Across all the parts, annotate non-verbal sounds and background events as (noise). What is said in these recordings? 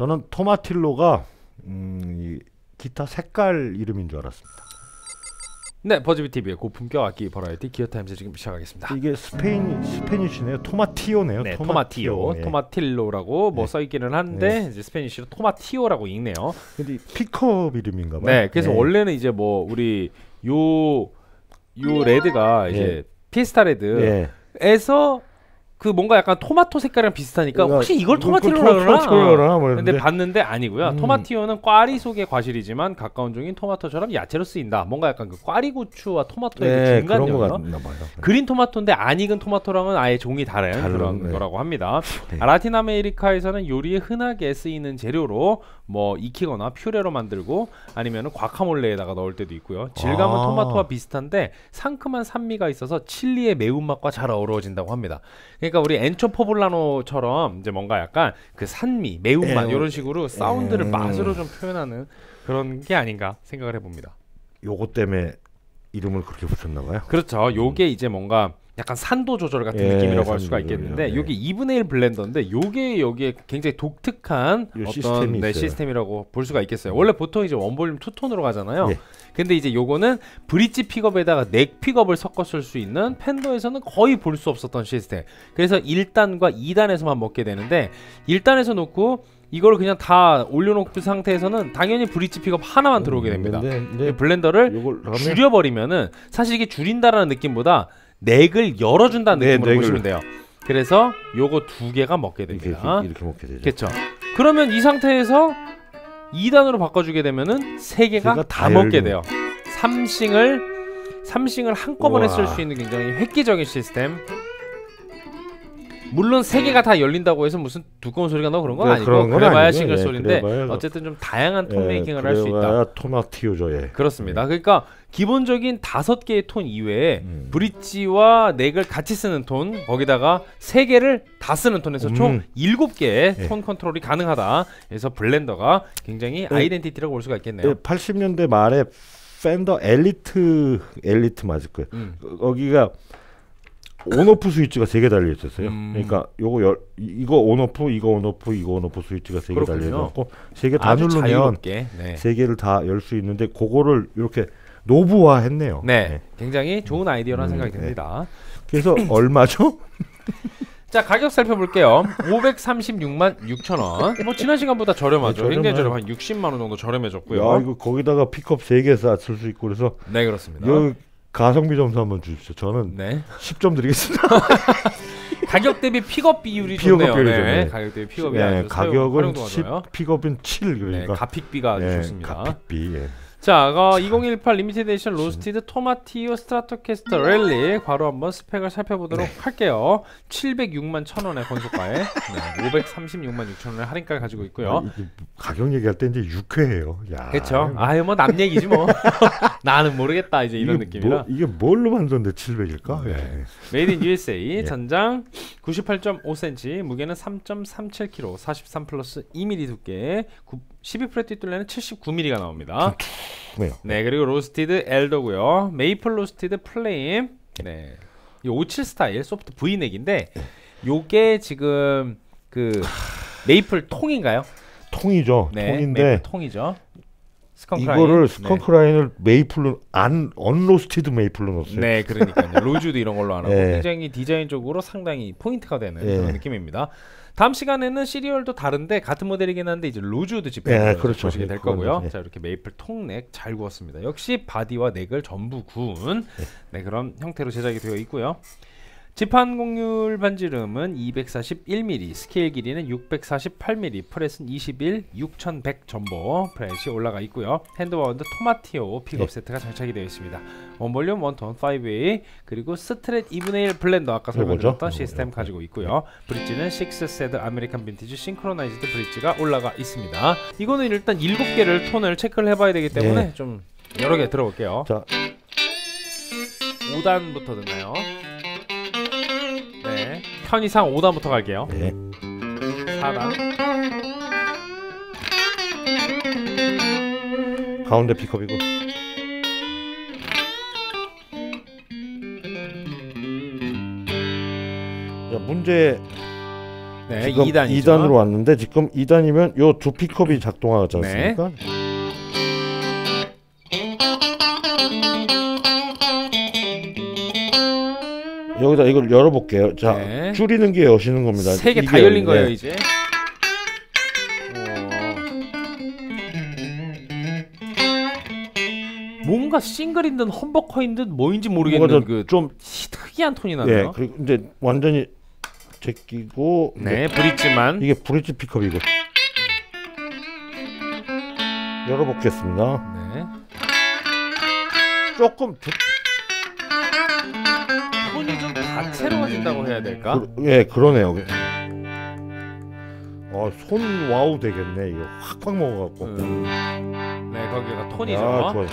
저는 tomatillo가 음, 이 기타 색깔 이름인 줄 알았습니다. 네, 버즈비 TV의 고품격 악기 버라이어티 Gear Times 지금 시작하겠습니다. 이게 스페인 Spanish네요. 토마티오네요. 네, tomatillo, 예. tomatillo라고 뭐 네. 써 있기는 한데 이제 Spanish로 tomatillo라고 읽네요. 근데 이 픽업 이름인가 봐요. 네, 그래서 원래는 이제 뭐 우리 요 요 red가 이제 Fiesta 예. Red에서 그 뭔가 약간 토마토 색깔이랑 비슷하니까 그러니까 혹시 이걸 그 토마티로라 토- 그러나? 뭐 근데 봤는데 아니고요. 음. 토마티오는 꽈리 속의 과실이지만 가까운 종인 토마토처럼 야채로 쓰인다. 뭔가 약간 그 꽈리 고추와 토마토의 그 네, 중간이요. 같나 봐요. 그린 토마토인데 안 익은 토마토랑은 아예 종이 다른 다른, 그런 네. 거라고 합니다. 네. 아, 라틴 아메리카에서는 요리에 흔하게 쓰이는 재료로 뭐 익히거나 퓨레로 만들고 아니면은 과카몰레에다가 넣을 때도 있고요. 질감은 아. 토마토와 비슷한데 상큼한 산미가 있어서 칠리의 매운맛과 잘 어우러진다고 합니다. 그러니까 우리 Ancho Poblano처럼 이제 뭔가 약간 그 산미, 매운맛 에, 이런 식으로 사운드를 에. 맛으로 좀 표현하는 그런 게 아닌가 생각을 해봅니다. 요거 때문에 이름을 그렇게 붙였나 봐요. 그렇죠. 요게 이제 뭔가 약간 산도 조절 같은 예, 느낌이라고 할 수가. 있겠는데 예. 요게 2분의 1 blender인데 요게 여기에 굉장히 독특한 요 어떤 시스템이 네. 시스템이라고 볼 수가 있겠어요. 원래 보통 이제 one volume two tone으로 가잖아요. 예. 근데 이제 요거는 bridge pickup에다가 neck pickup을 섞어 쓸 수 있는 펜더에서는 거의 볼 수 없었던 시스템. 그래서 1단과 2단에서만 먹게 되는데 1단에서 놓고 이걸 그냥 다 올려놓은 상태에서는 당연히 브릿지 픽업 하나만 들어오게 됩니다. 근데, 이 근데 블렌더를 줄여버리면은 사실 이게 줄인다라는 느낌보다 넥을 열어준다는 네, 느낌으로 넥을- 보시면 돼요. 그래서 요거 두 개가 먹게 됩니다. 이렇게, 이렇게 먹게 되죠. 그렇죠. 그러면 이 상태에서 2단으로 바꿔주게 되면은 세 개가 다다 먹게. 돼요. 삼싱을 삼싱을 한꺼번에. 쓸 수 있는 굉장히 획기적인 시스템. 물론 세 개가 다 열린다고 해서 무슨 두꺼운 소리가 나고 그런 건 네, 아니고 그런 건 그래봐야. 싱글 예, 소리인데 그래봐야 어쨌든 좀 다양한 톤 예, making을 할 수 있다. 그래야 Tomatillo죠. 예. 그렇습니다. 그러니까 기본적인 다섯 개의 톤 이외에 음. 브릿지와 neck을 같이 쓰는 톤 거기다가 세 개를 다 쓰는 톤에서 음. 총 일곱 개의 예. 톤 컨트롤이 가능하다. 그래서 blender가 굉장히 identity라고 볼 수가 있겠네요. 예, 80년대 말에 Fender Elite Elite 맞을 거예요. 음. 그- 거기가 on off 스위치가 세 개 달려 있었어요. 음. 그러니까 요거 열, 이- 이거 on off, 이거 on off, 이거 on off 스위치가 세 개 달려. 있고 세 개 다 누르면. 네. 세 개를 다 열 수 있는데 그거를 이렇게 knob화 했네요. 네, 굉장히 좋은 아이디어라는 음, 생각이 네. 듭니다. 그래서 (coughs) 얼마죠? 자 가격 살펴볼게요. 536만 6천 원. 뭐 지난 시간보다 저렴하죠. 네, 굉장히 저렴해요. 저렴 한 60만 원 정도 저렴해졌고요. 야 이거 거기다가 픽업 세개쓸수 있고 그래서 네 그렇습니다. 여 가성비 점수 한번 주십시오. 저는 네. 10점 드리겠습니다. (laughs) 가격 대비 픽업 비율이 픽업 좋네요. 비율이 네. 가격 대비 픽업이 예, 아주 가격은 활용도가 10, 좋아요. 픽업은 7 네, 그러니까 가픽비가 아주 예, 좋습니다. 가픽비. 예. 자, 어, 2018 limited edition roasted Tomatillo Stratocaster Relic 바로 한번 스펙을 살펴보도록 네. 할게요. 706만 1,000원의 권소가에 네, 536만 6천원의 할인가를 가지고 있고요. 아, 가격 얘기할 때 이제 유쾌해요. 야. 그렇죠. 아유 뭐 남 얘기지 뭐. (laughs) (laughs) 나는 모르겠다 이제 이런 이게 느낌이라. 뭐, 이게 뭘로 만드는데 700일까? 네. 예. made in USA (laughs) 예. 전장 98.5cm 무게는 3.37kg 43 플러스 2mm 두께 12 fret 뒷둘레는 79mm가 나옵니다. 네 그리고 roasted alder고요 maple roasted flame 네. 이 57 스타일 soft V neck인데 요게 지금 그 메이플 통인가요? 통이죠. 네 통인데 메이플 통이죠 스컹크 이거를 라인. 스컹크 라인을 maple로 안 unroasted maple로 넣었어요. 네, 그러니까요. (laughs) rose도 이런 걸로 안 하고 예. 굉장히 디자인적으로 상당히 포인트가 되는 예. 그런 느낌입니다. 다음 시간에는 serial도 다른데 같은 모델이긴 한데 이제 로즈우드 지펜 예, 그렇죠. 보시게 될 예, 그거는, 거고요. 예. 자 이렇게 메이플 통넥 잘 구웠습니다. 역시 바디와 neck을 전부 구운 예. 네 그런 형태로 제작이 되어 있고요. 지판 곡률 반지름은 241mm, 스케일 길이는 648mm, fret은 21, 6100 jumbo fret이 올라가 있고요. handwound Tomatillo 픽업 네. 세트가 장착이 되어 있습니다. one volume, one tone, 5 way, 그리고 Strat 2분의 1 blender 아까 요거죠? 설명드렸던 시스템 요거. 가지고 있고요. 브릿지는 6 saddle American vintage synchronized bridge가 올라가 있습니다. 이거는 일단 7개를 톤을 체크를 해봐야 되기 때문에 네. 좀 여러 개 들어볼게요. 자, 5단부터 듣나요? 편의상 5단부터 갈게요 네 4단 가운데 픽업이고 야 문제 네, 2단이죠. 2단으로 왔는데 지금 2단이면 요 두 픽업이 작동하지 네. 않습니까? 네. 여기다 이걸 열어볼게요. 자, 네. 줄이는 게 여시는 겁니다. 세 개 다 열린 거예요, 네. 이제. 오. 뭔가 싱글인 듯 험버커인 듯 뭐인지 모르겠는 뭐가 그좀 특이한 톤이 예, 나네요. 그리고 이제 완전히 제끼고 네, 브릿지만. 이게 브릿지 픽업이고 열어보겠습니다. 네. 조금 두, 다채로워진다고 해야 될까? 그, 예 그러네요. 어, 손 와우 되겠네 이거 확확 먹어갖고. 음. 네, 거기가 톤이죠. 아, 좋아요.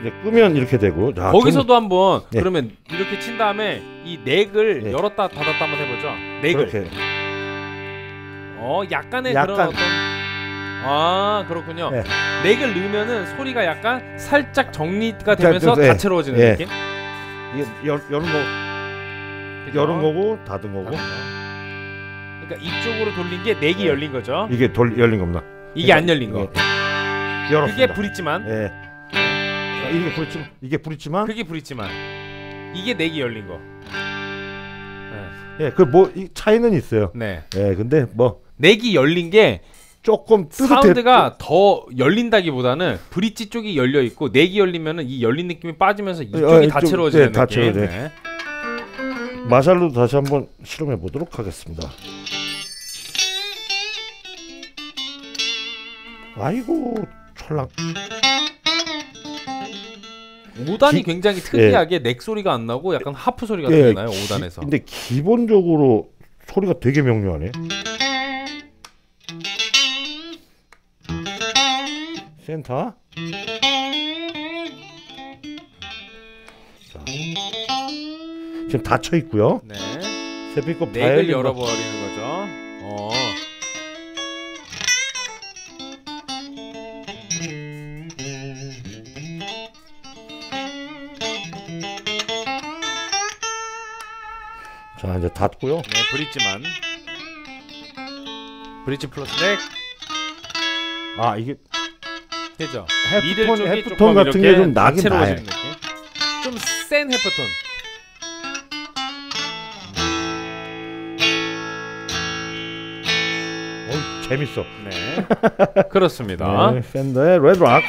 이제 끄면 이렇게 되고. 자, 거기서도 한번 네. 그러면 이렇게 친 다음에 이 neck을 네. 열었다 닫았다 한번 해보죠. 좀 neck을. 그렇게. 어, 약간의 약간. 그런 어떤 아 그렇군요. 네. 넥을 넣으면은 소리가 약간 살짝 정리가 자, 되면서 네. 다채로워지는 네. 느낌. 이게 열, 여는 거 그죠? 열은 거고 닫은 거고 그러니까 이쪽으로 돌린 게 넥이 네. 열린 거죠. 이게 돌 열린 겁니다. 이게 안 열린 거. 예. 열었습니다. 그게 브릿지만. 예. 자, 이게 부딪히면 이게 부딪히면 그게 브릿지만. 이게 넥이 열린 거. 예, 그 뭐 차이는 있어요. 네. 예, 근데 뭐 넥이 열린 게 조금 뜨뜻해. 사운드가 더 열린다기보다는 브릿지 쪽이 열려 있고 넥이 열리면은 이 열린 느낌이 빠지면서 이쪽이 어, 이쪽, 다채로워지는 네. 느낌. 네. 마샬로 다시 한번 실험해 보도록 하겠습니다. 아이고 촐랑 5단이 기- 예. 굉장히 특이하게 넥 소리가 안 나고 약간 하프 소리가 예, 들리나요? 기- 5단에서. 근데 기본적으로 소리가 되게 명료하네. 센터. 자. 지금 닫혀 있고요. 네. 세피컵 다 넥을 거. 열어버리는 거죠. 어. 자 이제 닫고요. 네, 브릿지만. 브릿지 플러스 넥. 아 이게 되죠. 헤프톤 헤프톤 같은 게 좀 나긴 나요. 다채로워지는 느낌. 좀센 헤프톤. 어, 재밌어. 네. 그렇습니다. 네, 팬더의 레드락.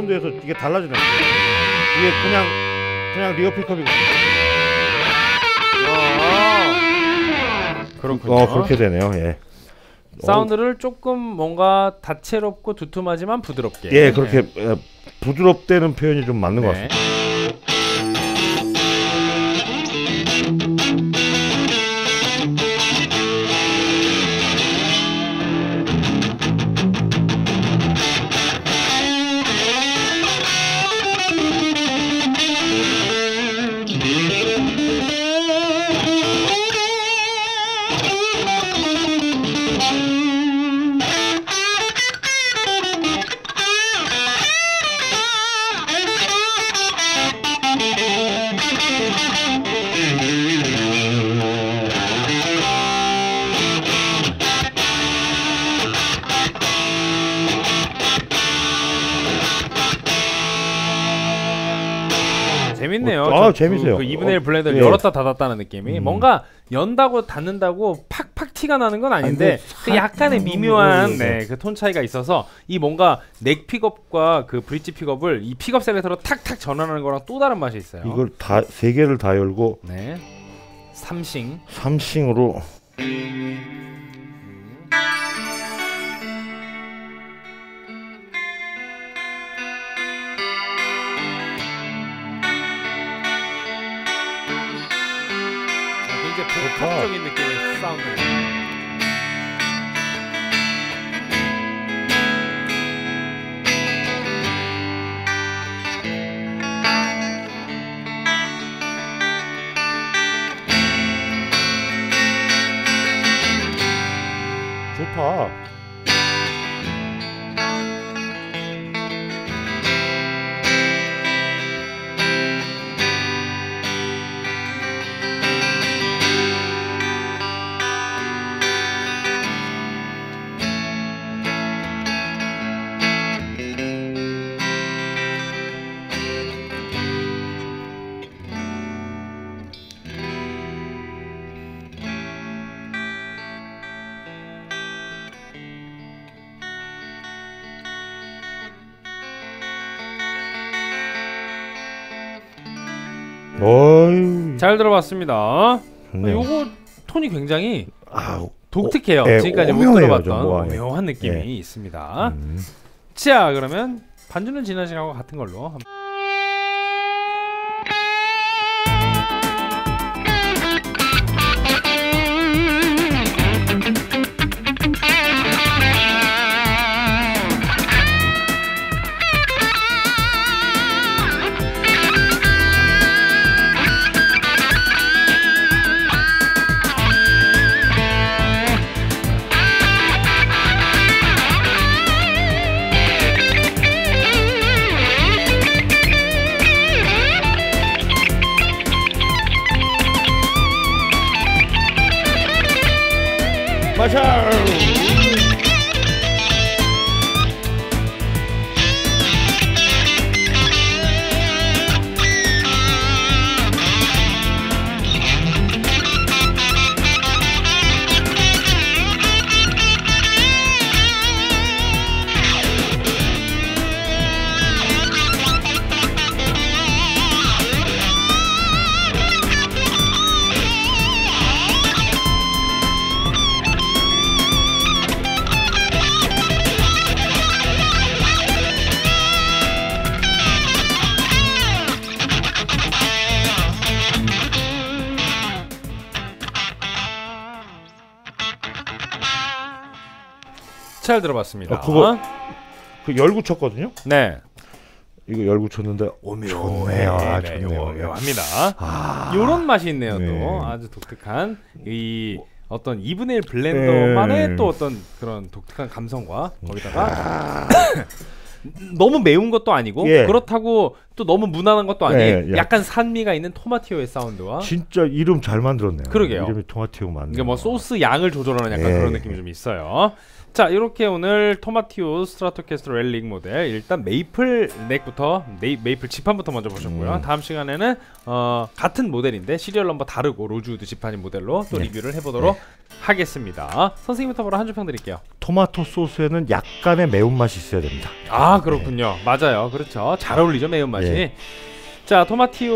사운드에서 이게 달라지네. 이게 그냥 그냥 리어 픽업이고. 그렇군요. 어 그렇게 되네요. 예. 사운드를 조금 뭔가 다채롭고 두툼하지만 부드럽게. 예 그렇게 에, 부드럽다는 표현이 좀 맞는 것 네. 같습니다. 재밌네요. 어, 아, 저 재밌어요. 그, 그 2분의 1 blender를 예. 열었다 닫았다는 느낌이 음. 뭔가 연다고 닫는다고 팍팍 티가 나는 건 아닌데 그 약간의 미묘한 음, 네, 그 톤 차이가 있어서 이 뭔가 neck 픽업과 그 브릿지 픽업을 이 픽업 selector로 탁탁 전환하는 거랑 또 다른 맛이 있어요. 이걸 다 세 개를 다 열고 네. 삼싱. 삼싱으로 복합적인 느낌의 사운드. 어이. 잘 들어봤습니다. 좋네요. 요거 톤이 굉장히 아, 독특해요. 예, 지금까지 못 들어봤던. 묘한 느낌이 예. 있습니다. 음. 자, 그러면 반주는 지난 시간과 같은 걸로 잘 들어봤습니다. 아, 그거- 그 열구 쳤거든요. 네. 이거 열구 쳤는데 오묘해요. 아, 네, 좋네요. 요거 묘합니다. 아, 요런 맛이 있네요. 네. 또 아주 독특한 이 어떤 2분의 1 블렌더만의 네. 또 어떤 그런 독특한 감성과 거기다가 아, (coughs) 너무 매운 것도 아니고 예. 그렇다고 또 너무 무난한 것도 아니에요. 예, 예. 약간 산미가 있는 토마티오의 사운드와 진짜 이름 잘 만들었네요. 그러게요. 이름이 토마티오 맞네. 이게 뭐 소스 양을 조절하는 약간 예. 그런 느낌이 좀 있어요. 자 이렇게 오늘 Tomatillo Stratocaster Relic 모델 일단 maple neck부터 메이, 메이플 지판부터 먼저 보셨고요. 음. 다음 시간에는 어, 같은 모델인데 serial number 다르고 로즈우드 지판인 모델로 또 네. 리뷰를 해보도록 하겠습니다. 선생님부터 바로 한줄 평 드릴게요. 토마토 소스에는 약간의 매운맛이 있어야 됩니다. 아 그렇군요. 맞아요. 그렇죠. 잘 어울리죠 매운맛이. 예. 자 Tomatillo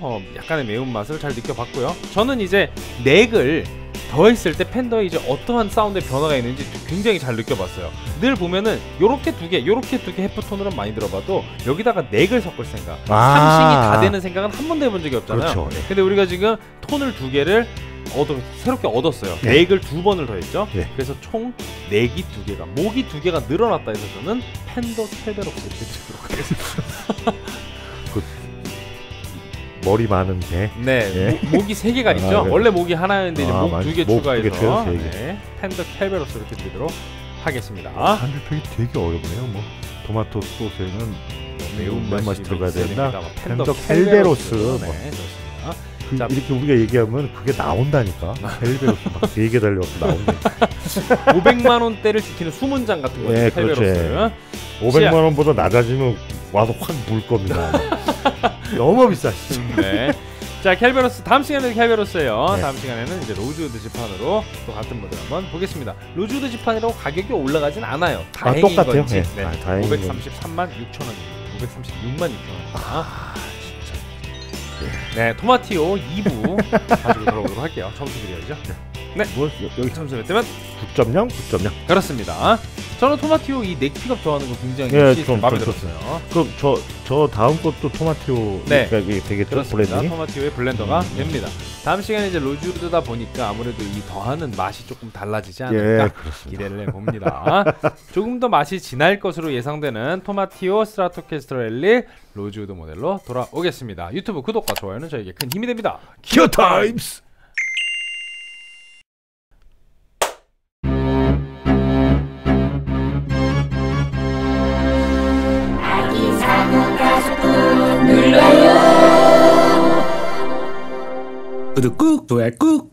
어, 약간의 매운맛을 잘 느껴봤고요. 저는 이제 넥을 더했을 때 팬더에 이제 어떠한 사운드의 변화가 있는지 굉장히 잘 느껴봤어요. 늘 보면은 요렇게 두 개, 요렇게 두 개 헤프톤으로 많이 들어봐도 여기다가 넥을 섞을 생각, 아. 삼싱이 다 되는 생각은 한 번도 해본 적이 없잖아요. 그렇죠. 예. 근데 우리가 지금 톤을 두 개를 얻어 새롭게 얻었어요. 예. 넥을 두 번을 더했죠. 예. 그래서 총 넥이 두 개가 목이 두 개가 늘어났다 해서 저는 팬더 드리도록 하겠습니다. (laughs) 머리 많은 개. 네, 예. 모- 목이 세 개가 (laughs) 아, 있죠. 그래. 원래 목이 하나였는데 이제 아, 목 맞- 두개 목두 개, 추가해서. 네, Fender 켈베로스 이렇게 드리도록 하겠습니다. 한줄평이 되게 어렵네요. 뭐 토마토 소스에는 매운 맛이 들어가야 된다. Fender Fender 켈베로스. 네, 뭐. 좋습니다. 그 자. 이렇게 우리가 얘기하면 그게 나온다니까. 켈베로스 막 되게 달려서 나오네. 500만 원대를 지키는 수문장 같은 거죠. 네. 켈베로스. 500만 원보다 낮아지면 와서 확 물 겁니다. (laughs) 너무 비싸. 씨. (laughs) 네. 자, 켈베로스 다음 시간에는 켈베로스예요. 네. 다음 시간에는 이제 로즈우드 지판으로 또 같은 모델 한번 보겠습니다. 로즈우드 지판이라고 가격이 올라가진 않아요. 다행인 똑같아요. 건지. 네. 아, 다행인 533만 6천 원, 536만 6천 원. 아, 네, Tomatillo 2부 (laughs) 가지고 들어오도록 할게요. 점수 드려야죠. 네, 뭐 여- 여기 몇 대면 9.0, 9.0. 그렇습니다. 저는 Tomatillo 이 neck 픽업 좋아하는 거 굉장히 예, 좀 마음에 좀 들었어요. 그럼 저 저 다음 것도 Tomatillo 네. 이게 되겠죠? blending이? Tomatillo의 blender가 음. 됩니다. 다음 시간에 이제 rosewood다 보니까 아무래도 이 더하는 맛이 조금 달라지지 예, 않을까 그렇습니다. 기대를 해봅니다. (laughs) 조금 더 맛이 진할 것으로 예상되는 Tomatillo Stratocaster Relic rosewood 모델로 돌아오겠습니다. 유튜브 구독과 좋아요는 저에게 큰 힘이 됩니다. Gear Times. 가족도 눌러요 구독 꾹, 좋아요 꾹.